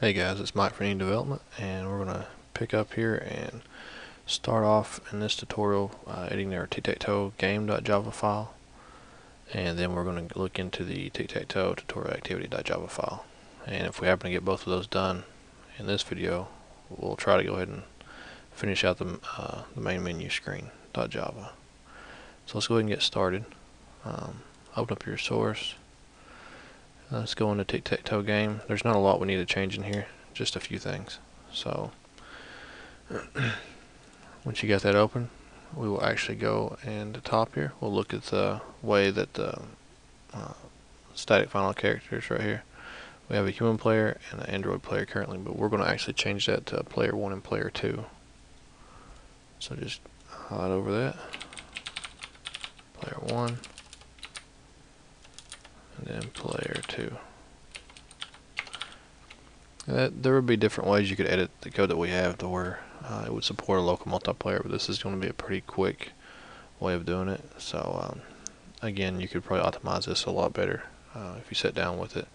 Hey guys, it's Mike from Indie Development and we're going to pick up here and start off in this tutorial uh, editing our tic-tac-toe game.java file and then we're going to look into the tic-tac-toe tutorial activity.java file. And if we happen to get both of those done in this video we'll try to go ahead and finish out the, uh, the main menu screen .java so let's go ahead and get started. Um, open up your source Let's go into tic-tac-toe game. There's not a lot we need to change in here, just a few things. So once you get that open, we will actually go and the top here, we'll look at the way that the uh, static final characters right here. We have a human player and an Android player currently, but we're going to actually change that to player 1 and player 2. So just highlight over that. Player 1 and then player 2. That, there would be different ways you could edit the code that we have to where uh, it would support a local multiplayer, but this is going to be a pretty quick way of doing it. So um, again, you could probably optimize this a lot better uh, if you sat down with it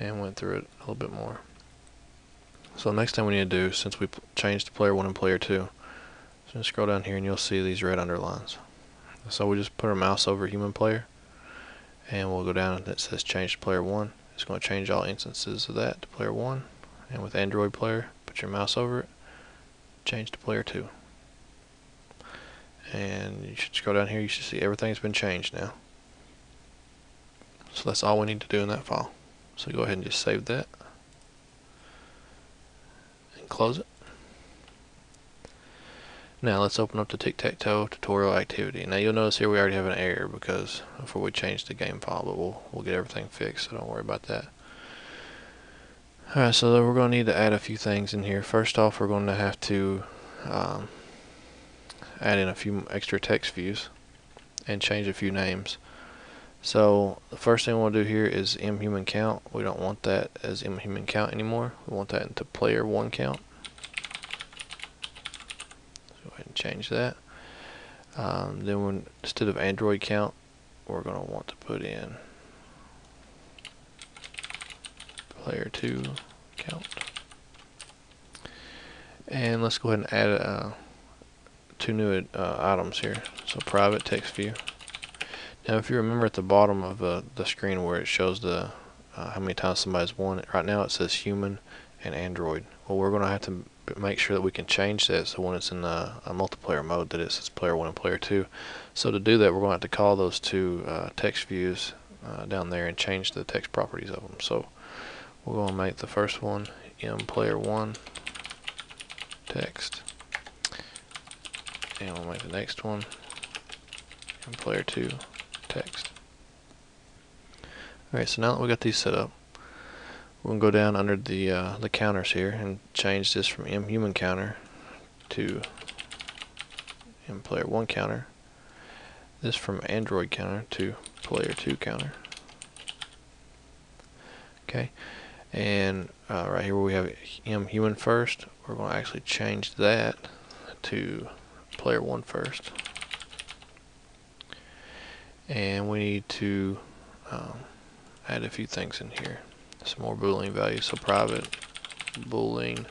and went through it a little bit more. So next thing we need to do, since we changed to player 1 and player 2, so scroll down here and you'll see these red underlines. So we just put our mouse over human player and we'll go down and it says change to player 1 it's going to change all instances of that to player 1 and with Android player put your mouse over it. Change to player 2 and you should go down here. You should see everything's been changed now. So that's all we need to do in that file. So go ahead and just save that. And close it now let's open up the tic-tac-toe tutorial activity. Now you'll notice here we already have an error because before we change the game file, but we'll we'll get everything fixed, so don't worry about that. Alright, so we're going to need to add a few things in here. First off, we're going to have to um, add in a few extra text views and change a few names. So the first thing we'll do here is mhuman count. We don't want that as mhuman count anymore. We want that into player one count change that. Um, then when, instead of Android count, we're going to want to put in player 2 count. And let's go ahead and add uh, two new uh, items here. So private text view. Now if you remember at the bottom of uh, the screen where it shows the uh, how many times somebody's won, right now it says human and Android. Well we're going to have to make sure that we can change that so when it's in a, a multiplayer mode that it says player 1 and player 2. So to do that we're going to have to call those two uh, text views uh, down there and change the text properties of them. So we're going to make the first one m player 1 text and we'll make the next one m player 2 text. Alright so now that we got these set up to go down under the uh, the counters here and change this from M human counter to M player 1 counter. This from Android counter to player 2 counter. Okay, and uh, right here where we have M human first, we're going to actually change that to player 1 first. And we need to um, add a few things in here some more boolean values. So private boolean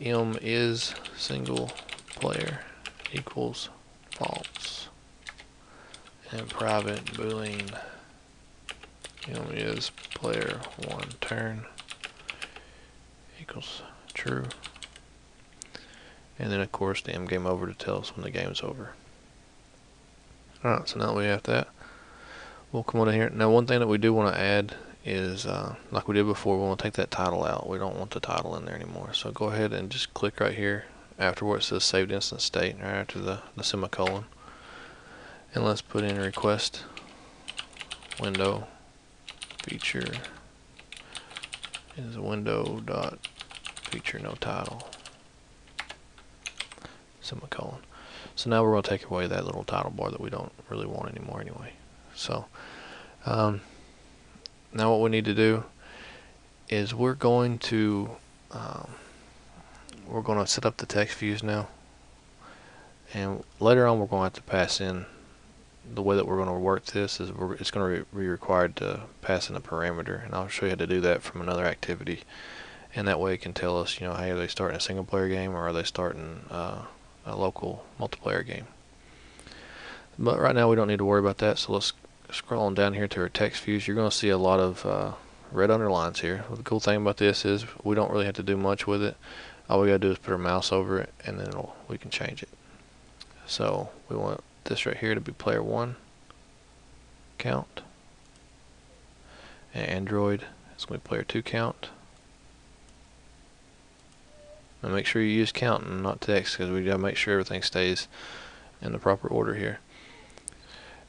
m is single player equals false. And private boolean m is player one turn equals true. And then of course the m game over to tell us when the game's over. Alright, so now we have that. We'll come on in here. Now one thing that we do want to add is uh, like we did before, we want to take that title out. We don't want the title in there anymore. So go ahead and just click right here after where it says saved instance state, right after the, the semicolon. And let's put in request window feature is window dot feature no title semicolon. So now we're going to take away that little title bar that we don't really want anymore anyway. So um, now what we need to do is we're going to um, we're going to set up the text views now. And later on we're going to have to pass in the way that we're going to work this is it's going to be required to pass in a parameter. And I'll show you how to do that from another activity. And that way it can tell us, you know, hey, are they starting a single player game or are they starting uh, a local multiplayer game? But right now we don't need to worry about that, so let's scroll on down here to our text views. You're going to see a lot of uh, red underlines here. The cool thing about this is we don't really have to do much with it. All we got to do is put our mouse over it and then we can change it. So we want this right here to be player one count. And Android is going to be player two count. And make sure you use count and not text because we got to make sure everything stays in the proper order here.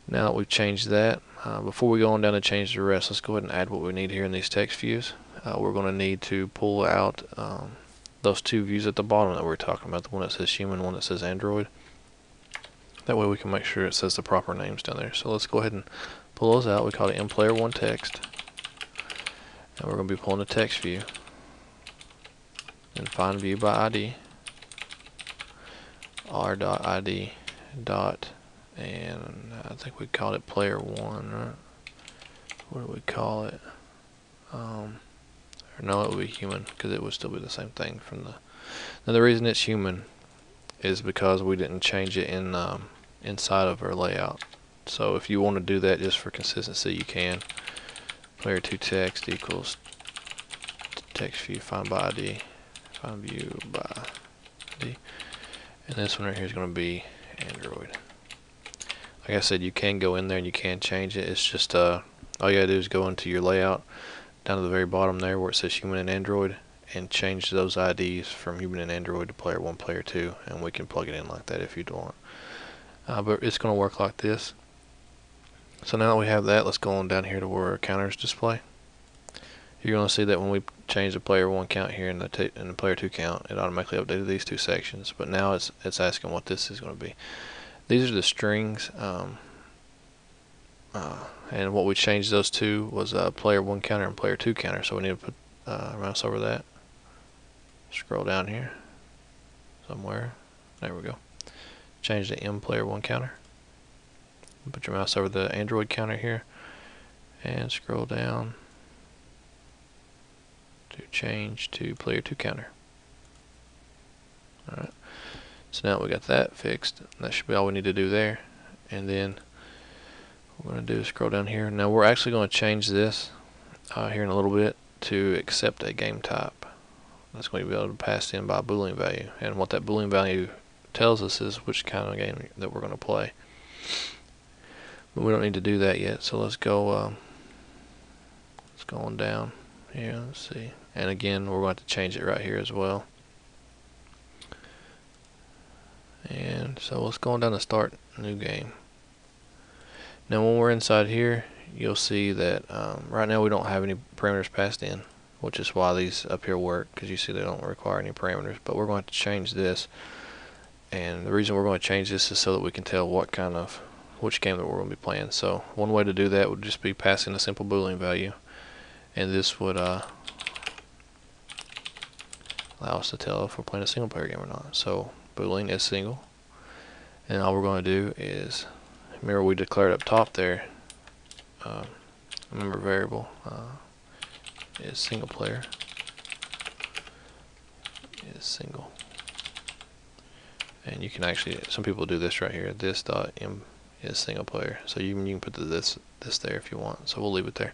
Now that we've changed that, uh, before we go on down and change the rest, let's go ahead and add what we need here in these text views. Uh, we're going to need to pull out um, those two views at the bottom that we are talking about, the one that says human, one that says Android. That way we can make sure it says the proper names down there. So let's go ahead and pull those out. We call it mplayer one text. And we're going to be pulling the text view. And find view by ID. r.id dot and I think we called it player one, right? What do we call it? Um, or no, it would be human because it would still be the same thing from the. Now the reason it's human is because we didn't change it in um, inside of our layout. So if you want to do that just for consistency, you can. Player two text equals text view find by ID, find view by ID, and this one right here is going to be Android like I said you can go in there and you can change it. It's just uh all you gotta do is go into your layout down to the very bottom there where it says human and android and change those IDs from human and android to player 1 player 2 and we can plug it in like that if you want. Uh, but it's gonna work like this. So now that we have that let's go on down here to where our counters display you're going to see that when we change the player 1 count here in the, in the player 2 count it automatically updated these two sections. But now it's it's asking what this is going to be these are the strings um, uh, and what we changed those to was uh, player 1 counter and player 2 counter so we need to put uh, mouse over that. Scroll down here somewhere. There we go. Change the M player 1 counter. Put your mouse over the Android counter here and scroll down to change to player 2 counter. Alright so now we got that fixed. That should be all we need to do there. And then what we're going to do is scroll down here. Now we're actually going to change this uh, here in a little bit to accept a game type. That's going to be able to pass in by a boolean value. And what that boolean value tells us is which kind of game that we're going to play. But we don't need to do that yet. So let's go. Um, let's go on down here. Let's see. And again, we're going to, to change it right here as well. And so let's go on down to start new game. Now when we're inside here you'll see that um, right now we don't have any parameters passed in which is why these up here work because you see they don't require any parameters. But we're going to change this. And the reason we're going to change this is so that we can tell what kind of which game that we're going to be playing. So one way to do that would just be passing a simple boolean value. And this would uh, allow us to tell if we're playing a single player game or not. So boolean is single. And all we're going to do is remember we declared up top there uh, member variable uh, is single player. Is single. And you can actually some people do this right here this dot m is single player. So you, you can put the, this this there if you want. So we'll leave it there.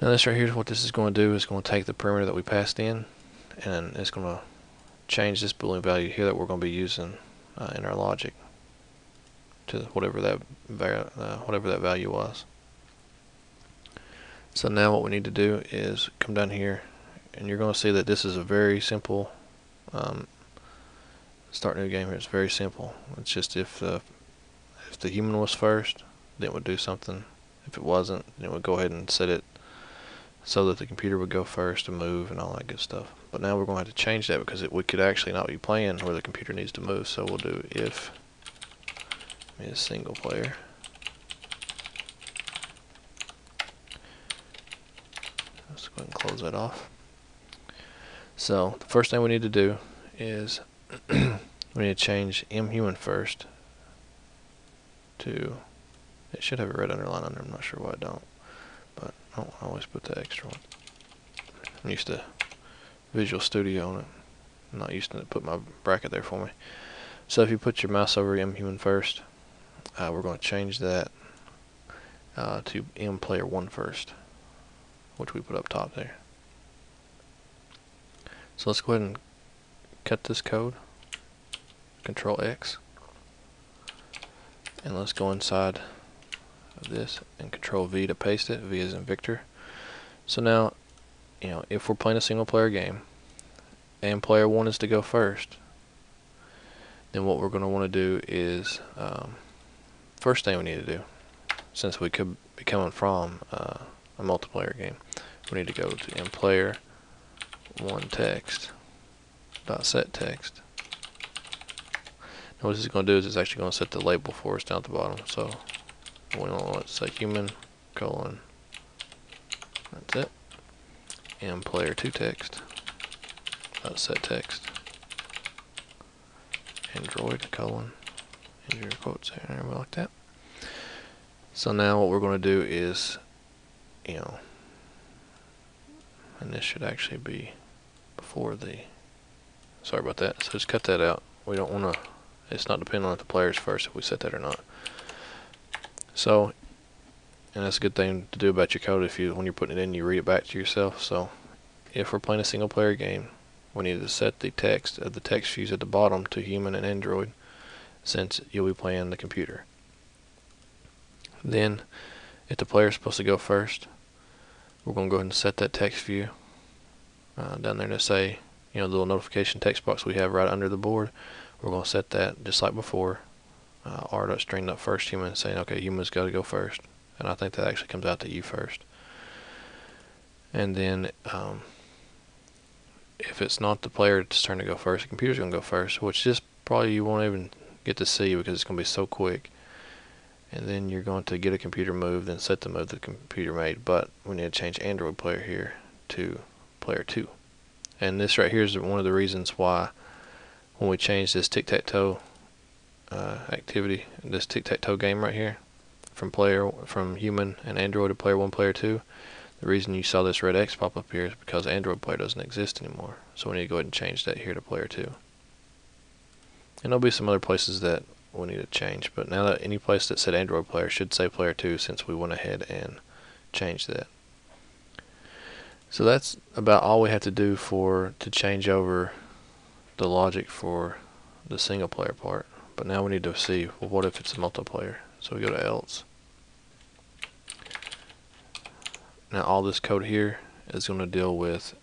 Now this right here is what this is going to do. Is going to take the parameter that we passed in and it's going to change this boolean value here that we're going to be using uh, in our logic to whatever that uh, whatever that value was. So now what we need to do is come down here and you're going to see that this is a very simple um, start new game here. It's very simple. It's just if uh, if the human was first, then it would do something. If it wasn't, then it would go ahead and set it so that the computer would go first and move and all that good stuff. But now we're going to have to change that because it, we could actually not be playing where the computer needs to move. So we'll do if is a single player. Let's go ahead and close that off. So the first thing we need to do is we need to change mhuman first to it should have a red underline under I'm not sure why I don't but I always put the extra one I'm used to Visual Studio on it. I'm not used to put my bracket there for me. So if you put your mouse over mhuman first, uh, we're going to change that uh, to M player first, which we put up top there. So let's go ahead and cut this code, Control X, and let's go inside this and Control V to paste it. V is in Victor. So now, you know, if we're playing a single player game and player one is to go first, then what we're going to want to do is um, first thing we need to do since we could be coming from uh, a multiplayer game we need to go to in player one text dot set text now what this is going to do is it's actually going to set the label for us down at the bottom so we want to say human colon. That's it. And player 2 text. Dot set text. Android colon. And your quotes there like that. So now what we're going to do is you know and this should actually be before the sorry about that. So just cut that out. We don't want to it's not dependent on the players first if we set that or not so, and that's a good thing to do about your code if you, when you're putting it in, you read it back to yourself. So, if we're playing a single player game, we need to set the text of the text views at the bottom to human and Android since you'll be playing the computer. Then, if the player is supposed to go first, we're going to go ahead and set that text view uh, down there to say, you know, the little notification text box we have right under the board. We're going to set that just like before uh, first human saying, okay, human's got to go first. And I think that actually comes out to you first. And then um, if it's not the player's turn to go first, the computer's going to go first, which just probably you won't even get to see because it's going to be so quick. And then you're going to get a computer move, then set the move the computer made. But we need to change Android player here to player 2. And this right here is one of the reasons why when we change this tic-tac-toe uh, activity, this tic-tac-toe game right here, from player from human and Android to player one, player two. The reason you saw this red X pop up here is because Android player doesn't exist anymore. So we need to go ahead and change that here to player two. And there'll be some other places that we need to change, but now that any place that said Android player should say player two since we went ahead and changed that. So that's about all we have to do for to change over the logic for the single player part. But now we need to see, well, what if it's a multiplayer? So we go to else. Now all this code here is going to deal with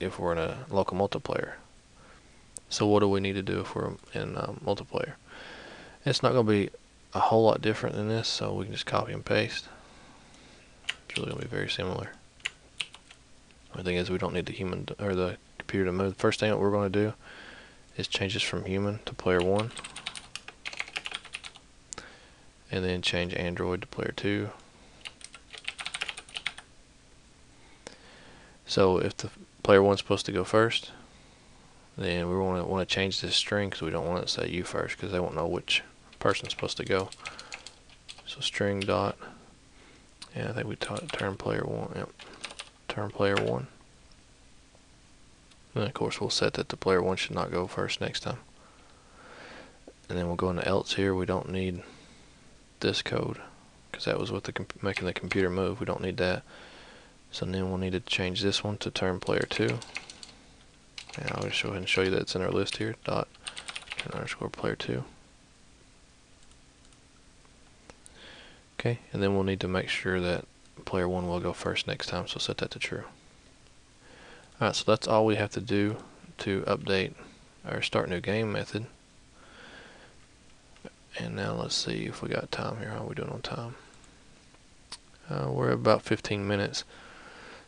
if we're in a local multiplayer. So what do we need to do if we're in um, multiplayer? It's not going to be a whole lot different than this, so we can just copy and paste. It's really going to be very similar. The thing is we don't need the human or the computer to move. The first thing that we're going to do is change this from human to player 1 and then change Android to player 2. So if the player 1 is supposed to go first, then we want to want to change this string because we don't want it to say you first because they won't know which person's supposed to go. So string dot, and I think we taught turn player 1, yep, turn player 1. And of course we'll set that the player 1 should not go first next time. And then we'll go into else here, we don't need this code because that was what the making the computer move. We don't need that. So then we'll need to change this one to turn player 2. And I'll just go ahead and show you that it's in our list here. Dot turn underscore player 2. Okay, and then we'll need to make sure that player 1 will go first next time, so set that to true. Alright, so that's all we have to do to update our start new game method. And now let's see if we got time here. How are we doing on time? Uh, we're about 15 minutes.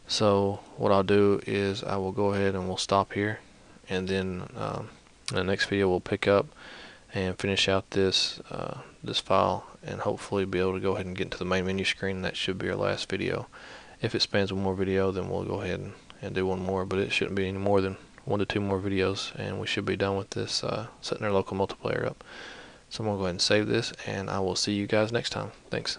So what I'll do is I will go ahead and we'll stop here. And then um, the next video we'll pick up and finish out this uh, this file and hopefully be able to go ahead and get into the main menu screen. That should be our last video. If it spans one more video then we'll go ahead and, and do one more but it shouldn't be any more than one to two more videos and we should be done with this uh, setting our local multiplayer up. So I'm going to go ahead and save this, and I will see you guys next time. Thanks.